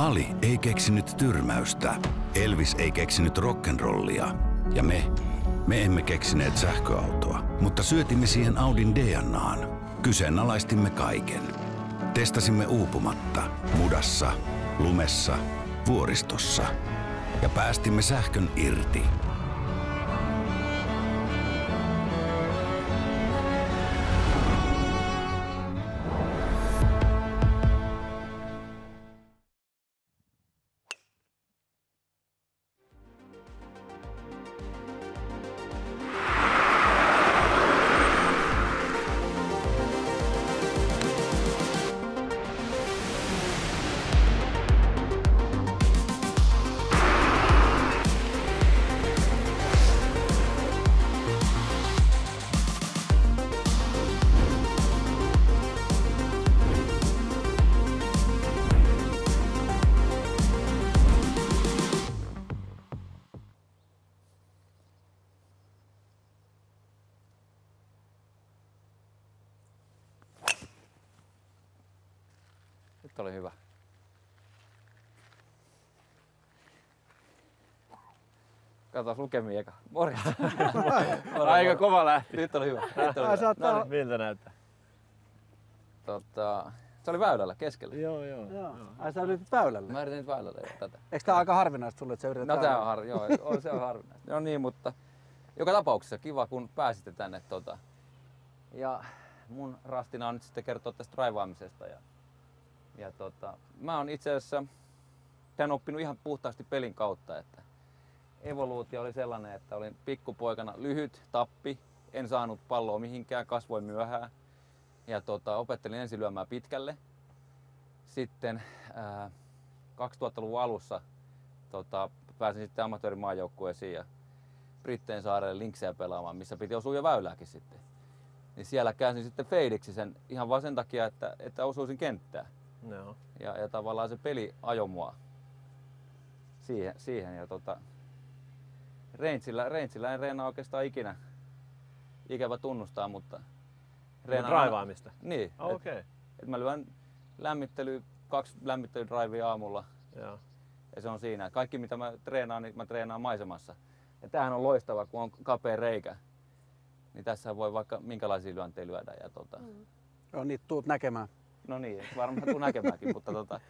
Ali ei keksinyt tyrmäystä, Elvis ei keksinyt rock'n'rollia ja me, me emme keksineet sähköautoa, mutta syötimme siihen Audin DNAan. Kyseenalaistimme kaiken. Testasimme uupumatta, mudassa, lumessa, vuoristossa ja päästimme sähkön irti. Nyt oli hyvä. Katsotaan lukemia eka. Morjens. Aika kova lähti. Nyt oli hyvä. Nyt oli hyvä. No niin. Miltä näyttää? Tota, se oli väylällä keskellä. Joo, joo. Joo. Ai sä yritit väylälle. Mä yritin nyt väylällä jo tätä. Eikö tää aika harvinaista sulle, että sä yrität No tää on, har, joo, on, se on harvinaista. No niin, mutta joka tapauksessa kiva kun pääsitte tänne. Tota. Ja mun rastina on nyt sitten kertoa tästä raivaamisesta. Ja, ja tota, mä oon itse asiassa tän oppinut ihan puhtaasti pelin kautta, että evoluutio oli sellainen, että olin pikkupoikana lyhyt, tappi, en saanut palloa mihinkään, kasvoin myöhään. Ja tota, opettelin ensin lyömään pitkälle. Sitten ää, 2000-luvun alussa tota, pääsin sitten amatöörimaajoukkueisiin ja Britteen saarelle linksejä pelaamaan, missä piti osua jo väylääkin sitten. Niin siellä käänsin sitten feidiksi sen ihan vaan sen takia, että, että osuisin kenttään. Joo. Ja, ja tavallaan se peli ajoi mua siihen. siihen. Ja tota, Rangeillä, Rangeillä en reenaa oikeastaan ikinä. Ikävä tunnustaa, mutta... Reenaan raivaamista. Niin. Et- Okei. Okay. et mä lyön lämmittely, kaksi lämmittelydraivia aamulla Joo. ja se on siinä. Kaikki mitä mä treenaan, niin mä treenaan maisemassa. Ja tämähän on loistava, kun on kapea reikä. Niin tässä voi vaikka minkälaisia lyöntejä lyödä. Ja tota, mm. Joo, niitä tuut näkemään. No niin, varmaan tuu näkemäänkin, mutta tota,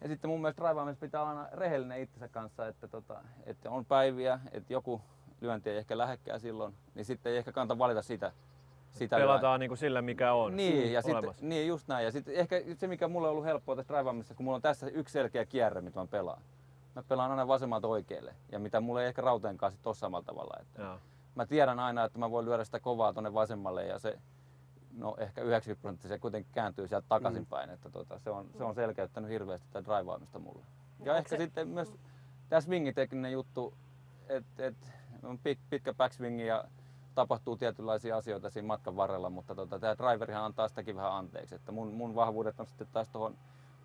ja sitten mun mielestä raivaamisessa pitää olla aina rehellinen itsensä kanssa, että, tota, että on päiviä, että joku lyönti ei ehkä lähekkää silloin, niin sitten ei ehkä kannata valita sitä. sitä Pelataan niinku sillä mikä on Niin, ja sitten, niin, just näin. Ja sitten ehkä se, mikä mulle on ollut helppoa tässä raivaamisessa, kun mulla on tässä yksi selkeä kierre, mitä mä pelaan. Mä pelaan aina vasemmalta oikealle, ja mitä mulla ei ehkä rauteen kanssa tossa samalla tavalla. Että Joo. mä tiedän aina, että mä voin lyödä sitä kovaa tonne vasemmalle, ja se, no ehkä 90 prosenttia se kuitenkin kääntyy sieltä takaisinpäin. Että tota, se, on, se on selkeyttänyt hirveästi tätä draivaamista mulle. Ja ehkä sitten myös tämä swingitekninen juttu, että et, on pit, pitkä backswingi ja tapahtuu tietynlaisia asioita siinä matkan varrella, mutta tota, tämä driverihan antaa sitäkin vähän anteeksi. Että mun, mun vahvuudet on sitten taas tuohon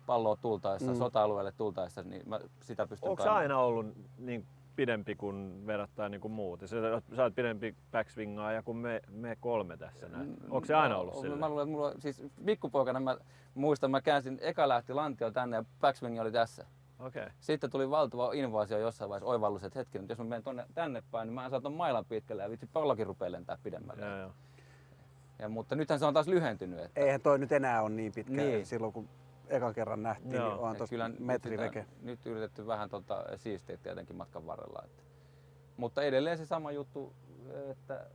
palloon tultaessa, Mm. mm. sota-alueelle tultaessa, niin mä sitä pystyn Onko se aina ollut niin pidempi kuin verrattain niin kuin muut? Sä, sä oot pidempi backswingaaja kuin me, me kolme tässä näin. Onko se aina ollut no, sillä? Mä luulen, että mulla, siis pikkupoikana mä muistan, mä käänsin, eka lähti lantio tänne ja backswing oli tässä. Okei. Okay. Sitten tuli valtava invaasio jossain vaiheessa, oivallus, että hetki, nyt jos mä menen tonne, tänne päin, niin mä saan ton mailan pitkälle ja vitsi pallokin rupeaa lentää pidemmälle. Joo, joo. Ja, mutta nythän se on taas lyhentynyt. Että, Eihän toi nyt enää ole niin pitkä Niin. silloin, kun ekan kerran nähtiin, Joo. niin onhan et tossa kyllä metri nyt, reke. nyt yritetty vähän tota, siistiä tietenkin matkan varrella. Että. Mutta edelleen se sama juttu, että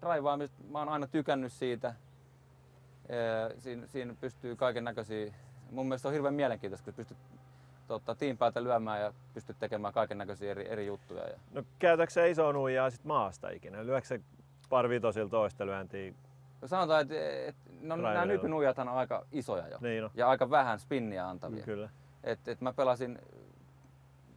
draivaamista, mä oon aina tykännyt siitä. Siinä, siinä pystyy kaiken näköisiä, mun mielestä on hirveän mielenkiintoista, kun pystyt tota, tiimpäältä lyömään ja pystyt tekemään kaiken näköisiä eri, eri juttuja. Ja, No käytätkö sä isoa nuijaa sit maasta ikinä? Lyötkö sä pari vitosilla toista lyöntiä? sanotaan, että et, no, nämä nykynuijathan on aika isoja jo Niin no. ja aika vähän spinniä antavia. Kyllä. Et, et mä pelasin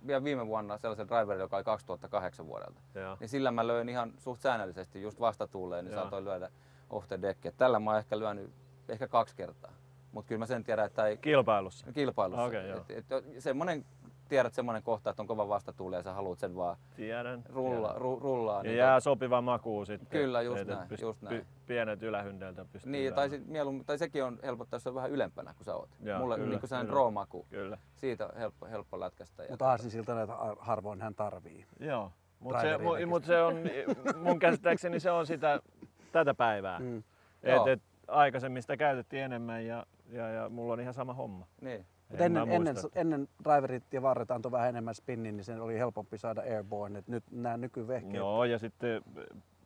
vielä viime vuonna sellaisen driverin, joka oli 2008 vuodelta. Joo. Niin sillä mä löin ihan suht säännöllisesti just vastatuuleen, niin Joo. saatoin lyödä off the deck. Et tällä mä oon ehkä lyönyt ehkä kaksi kertaa. Mutta kyllä mä sen tiedän, että ei Kilpailussa. kilpailussa. Okei, joo. et, et, semmonen tiedät semmoinen kohta, että on kova vastatuuli ja sä haluat sen vaan Tiedän. rulla, tiedän. ru, rullaa. Ja niin jää sopiva maku sitten. Kyllä, just näin, pyst- just näin. py- pienet ylähynteeltä pystyy Niin, tai, sit mieluummin, tai sekin on helpottaa, jos se on vähän ylempänä kuin sä oot. Joo, Mulle kyllä, niin kuin sehän kyllä. draw-maku. Kyllä. Siitä on helppo, helppo lätkästä. Ja Mutta har- harvoin hän tarvii. Joo. Mutta se, mu, mut se on, mun käsittääkseni se on sitä tätä päivää. Mm. Et, et, aikaisemmin sitä käytettiin enemmän ja, ja, ja mulla on ihan sama homma. Niin. Mut En ennen, ennen, ennen driverit ja varret antoi vähän enemmän spinnin, niin sen oli helpompi saada airborne. Et nyt nämä nykyvehkeet. Joo, ja sitten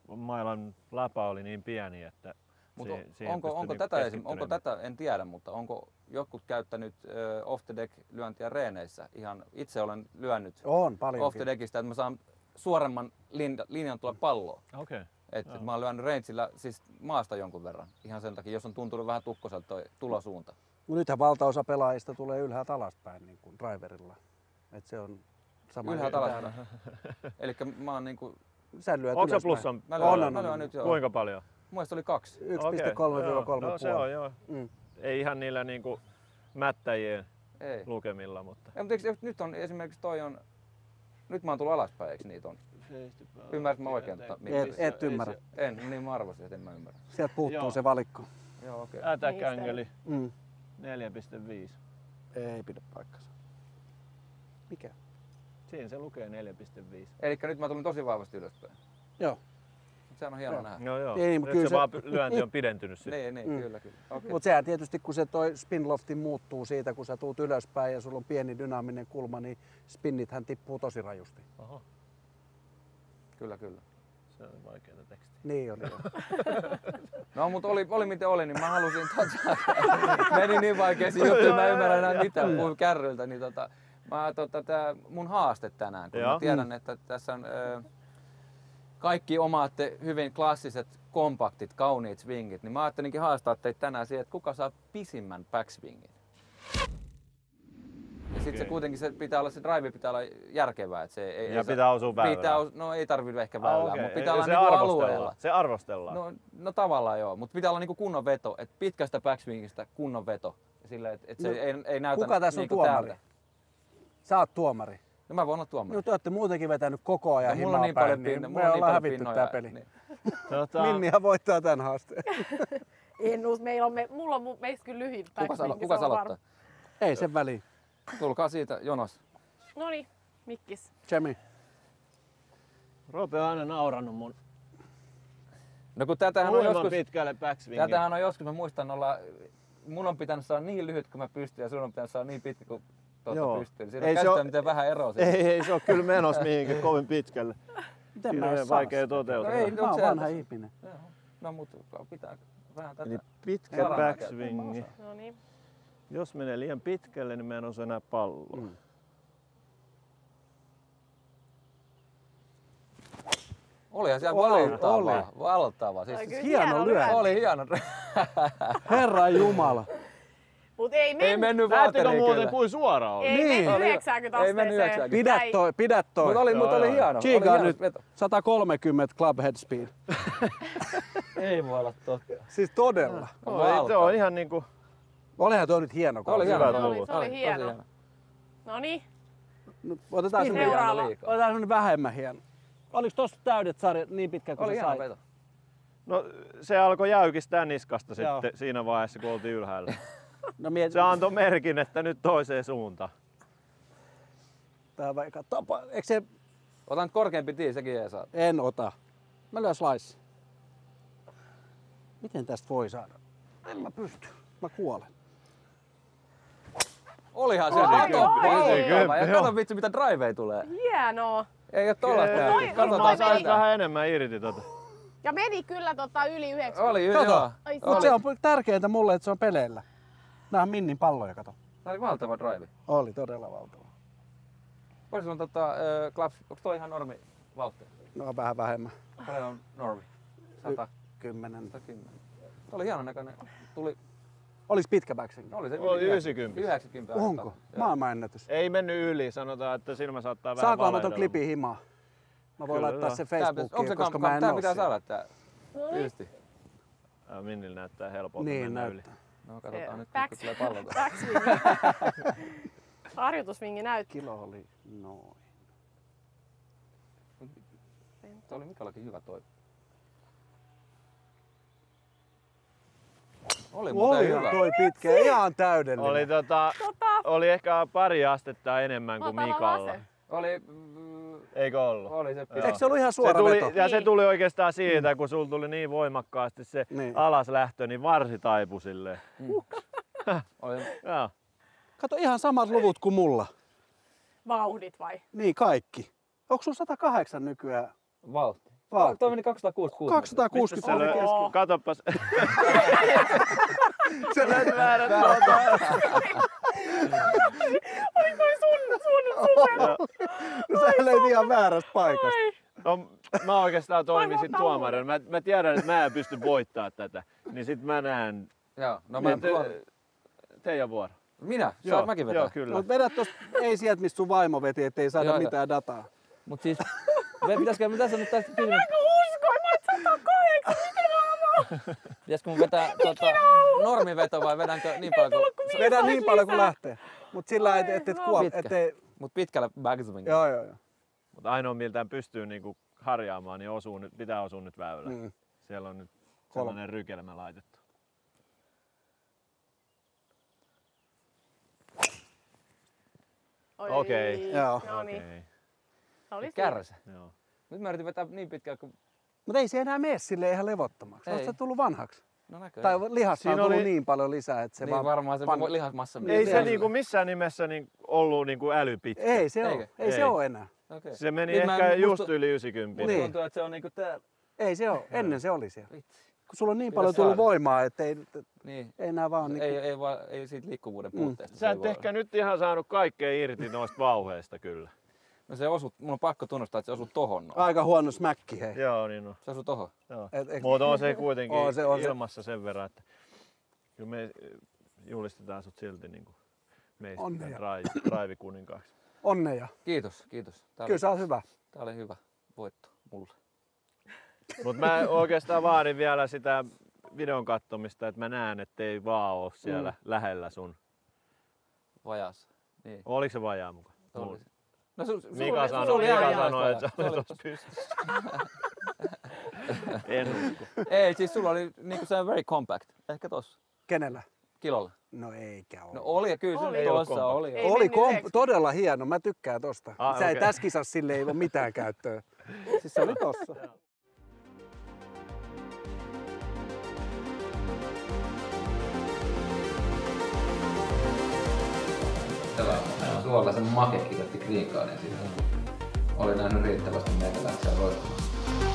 mailan läpä oli niin pieni, että Mutta si- siihen onko, onko, niinku tätä, esim, onko tätä, en tiedä, mutta onko jotkut käyttänyt ö, off the deck lyöntiä reeneissä? Ihan itse olen lyönyt On off the deckistä, että mä saan suoremman lin- linjan tulla palloon. Okei. Okay. Et, et mä oon lyönyt rangeillä siis maasta jonkun verran. Ihan sen takia, jos on tuntunut vähän tukkoselta toi tulosuunta. Mut nythän valtaosa pelaajista tulee ylhäältä alaspäin niin kuin driverilla. Et se on sama. Ylhäältä alaspäin. Eli mä oon niinku, Sä lyöt Onko se plussan? mä On, lyön, on, mä on, lyön on. nyt joo. Kuinka paljon? Mun mielestä oli kaksi. 1,3-3,5. No se on joo. Mm. Ei ihan niillä niinku mättäjien Ei. lukemilla, mutta... Ei, mutta eikö, nyt on esimerkiksi toi on, nyt mä oon tullut alaspäin, eikö niitä on? Ymmärrätkö mä oikein? Tota, Et, et ymmärrä. En, niin mä arvasin, että en mä ymmärrä. Sieltä puuttuu Joo. se valikko. Joo, okei. Okay. Ätäkängeli Mm. 4,5. Ei pidä paikkansa. Mikä? Siinä se lukee 4,5. Eli nyt mä tulin tosi vahvasti ylöspäin. Joo. Sehän on hieno Joo. nähdä. No joo, Ei, mut nyt kyllä se, se- vaan lyönti on pidentynyt sitten. Niin, niin, Mm. kyllä, kyllä. Okay. Mutta sehän tietysti, kun se toi spinlofti muuttuu siitä, kun sä tuut ylöspäin ja sulla on pieni dynaaminen kulma, niin spinnithän tippuu tosi rajusti. Oho, Kyllä, kyllä. Se on vaikeaa tekstiä. Niin oli. No, mutta oli, oli miten oli, niin mä halusin, tota, meni niin vaikeisiin juttuihin, mä en ymmärrä enää mitään, puhuin kärryiltä, niin tota, mä, tota, tää mun haaste tänään, kun Joo. mä tiedän, että tässä on ö, kaikki omat hyvin klassiset, kompaktit, kauniit swingit, niin mä ajattelinkin haastaa teitä tänään siihen, että kuka saa pisimmän backswingin. Ja sitten se kuitenkin se pitää olla, se drive pitää olla järkevää. Että se ei, Ja ei pitää osua väylään. Pitää, no ei tarvitse ehkä Ah, väylää, okei. mutta pitää olla se niinku arvostellaan. alueella. Se arvostellaan. No, no tavallaan joo, mutta pitää olla niinku kunnon veto, että pitkästä backswingistä kunnon veto. Sillä et, et se No, ei, ei näytä kuka tässä on niinku tuomari? täältä. Sä oot tuomari. No mä voin olla tuomari. No te olette muutenkin vetänyt koko ajan No, mulla on himaa niin paljon päin, pinnoja, niin mulla me on niin ollaan paljon hävitty tää peli. Niin. Tota, Minnihän voittaa tämän haasteen. En uus, meillä on, me, mulla on meistä kyllä lyhin Kuka, salo, backswing, kuka se on salottaa? Ei sen väliin. Tulkaa siitä jonos. No niin, mikkis. Jamie. Roope on aina naurannut mun No kun tätähän on joskus, pitkälle backswingin. tätähän on joskus, mä muistan olla, mun on pitänyt saada niin lyhyt kuin mä pystyn ja sun on pitänyt saada niin pitkä kuin tuota Joo. pystyy. Siinä Ei se oo- miten vähän eroa siinä. Ei, ei se ole kyllä menossa mihinkään kovin pitkälle. Miten Siinä mä on vaikea toteuttaa. No ei, Mä oon vanha ihminen. No mutta pitää vähän tätä. Eli pitkä backswingi. No niin. Jos menee liian pitkälle, niin mä en osaa enää palloa. Mm. Olihan siellä Oli, valtavaa. oli. Valtavaa. Siis, kyllä hieno lyönti. oli hieno. Herran Jumala. Mut ei mennyt. Ei mennyt vaateriin muuten kuin suora oli? Ei Niin. mennyt Oli- 90 ei mennyt asteeseen. 90. Pidä toi, pidä toi. Mutta oli, mut oli hieno. hieno nyt veto. 130 club head speed. Ei voi olla totta. Siis todella. No, ei, se on ihan niinku... Olihan toi nyt hieno. Oli kohta. hieno. Hyvät Se oli- se oli tosi hieno. No niin. No, Otetaan Seuraava. hieno liikaa. otetaan semmonen vähemmän hieno. Oliko tossa täydet sarjat niin pitkä kuin Oli se hieno sai? veto. No se alkoi jäykistää niskasta Joo. sitten siinä vaiheessa, kun oltiin ylhäällä. No miet, Se antoi merkin, että nyt toiseen suuntaan. Tää vaikka tapa. Eikö se, Otan korkeampi tii, sekin ei saa. en ota. Mä lyön slice. Miten tästä voi saada? En mä pysty. Mä kuolen. Olihan se Oli, kato, oli. valtava. Ja kato vitsi mitä drivei tulee. Hienoa. Ei oo tolla Ei, täällä. toi- Katsotaan meni. vähän enemmän irti tota. Ja meni kyllä tota yli 90. Oli, Kato. joo. Ai, Mutta se on tärkeintä mulle, että se on peleillä. Nää on Minnin palloja, kato. Tää oli valtava drive. Oli todella valtava. Sulla on tota, äh, klaps, onks toi ihan normi valtteri? No vähän vähemmän. Paljon on normi? 100, Kymmenen. 110. Tuo oli hienon näköinen. Tuli, Olis pitkä backswing? no oli se Oli yli 90. 90. Onko? Maailmanennätys. Ei mennyt yli, sanotaan, että silmä saattaa vähän Saanko mä ton klipin himaa? Mä voin Kyllä. laittaa sen Facebookiin, onko se koska kam- mä en tää pitää saada tää. Tietysti. Minnillä näyttää helpolta Niin mennä yli. näyttää. No katsotaan nyt, kun tulee pallo. Backswing. Harjoitusvingi näyttää. Kilo oli noin. Se oli Mikallakin hyvä toi. Oli muuten Oli hyvä. toi pitkä, ihan täydellinen. Oli, tota, Tota, oli ehkä pari astetta enemmän kuin Mikalla. lase. Oli, mm, Eikö ollut? oli se pitkä. Eikö se ollut ihan Se suora tuli, veto? ja se Niin. tuli oikeastaan siitä, kun sulla tuli niin voimakkaasti se Niin. alaslähtö, niin varsi taipui silleen. Oli, Joo. Kato ihan samat luvut kuin mulla. vauhdit vai? Niin kaikki. Onko sulla 108 nykyään? vauhti. Vauhti. Toi meni 266. 260 Se oli löi, kesken. katoppas. Se löi väärät Oi toi sun, sun, sun. No sä löit ihan väärästä paikasta. No, mä oikeastaan toimisin Aivan tuomarina. Mä, mä tiedän, että mä en pysty voittaa tätä. Niin sit mä näen. Joo, no mä Niin, te, teidän vuoro. Minä? Saat mäkin vetää? joo, kyllä. Mut vedä tosta, ei sieltä mistä sun vaimo veti, ettei saada Joo, joo. mitään dataa. Mut siis, pitäisikö, mitä sä nyt tästä kysymys? Uskoimatta 108 Pitäisikö mun vetää tota, normiveto vai vedänkö niin paljon kuin... Vedä olisi niin paljon kuin lähtee. Mut sillä et, et, et Pitkä. ettei, Mut pitkällä backswing. joo joo joo. Mutta ainoa miltään pystyy niinku harjaamaan, niin osuu nyt, pitää osua nyt väylä. Mm. Siellä on nyt Kolme. sellainen rykelmä laitettu. Okei. Joo. No niin. Okei. Oli siinä. Kärsä. Joo. Nyt mä yritin vetää niin pitkään kuin... Mutta ei se enää mene sille ihan levottomaksi. Ei. Oletko tullut vanhaksi? No näköjään. Tai Siinä on tullut oli- niin paljon lisää, että se niin vaan... varmaan se pan- lihasmassa Niin, Ei se se niinku missään nimessä niin ollut niinku älypitkä. Ei se ole. Ei, Ei. se ole enää. Okay. Se meni Niin ehkä musta- just yli 90. Musta Niin. tuntuu, että se on niinku täällä. Ei se ole. Ennen se oli siellä. Vitsi. Kun sulla on niin Pitäis paljon tullut saada. voimaa, että ei, Niin. ei enää vaan... Ei, Niin ei, vaan, ei siitä liikkuvuuden Mm. puutteesta. se Sä ei et ehkä nyt ihan saanut kaikkea irti noista vauheista kyllä. No se osuu, mun on pakko tunnustaa, että se osuu tohon noin. Aika huono smäkki, hei. Joo, niin on. Se osuu tohon. Joo. Et, et, Mutta on se kuitenkin On se, on se. ilmassa sen verran, että kyllä me julistetaan sut silti niin kuin meistä drive-kuninkaaksi. onnea. Kiitos, kiitos. Tää Kyllä oli, sä oot hyvä. tää oli hyvä voitto mulle. Mutta mä oikeastaan vaadin vielä sitä videon kattomista, että mä näen, ettei vaan ole siellä Mm. lähellä sun. Vajas. Niin. Oliko se vajaa mukaan? Oli. No su, su, Mika sanoi, Mika sanoi loistava. että se oli tuossa pystyssä. en usko. Ei, siis sulla oli niinku se very compact. Ehkä tossa. Kenellä? Kilolla. No eikä ole. No oli ja kyllä se Oli. Ei tossa compact. oli. Ei oli komp- todella hieno, mä tykkään tosta. Ah, Sä ei okei. tässä kisassa sille ei ole mitään käyttöä. Siis se oli tossa. Suolaisen make kirjoitti Green Cardin siitä. Oli nähnyt riittävästi meitä lähteä roikkumaan.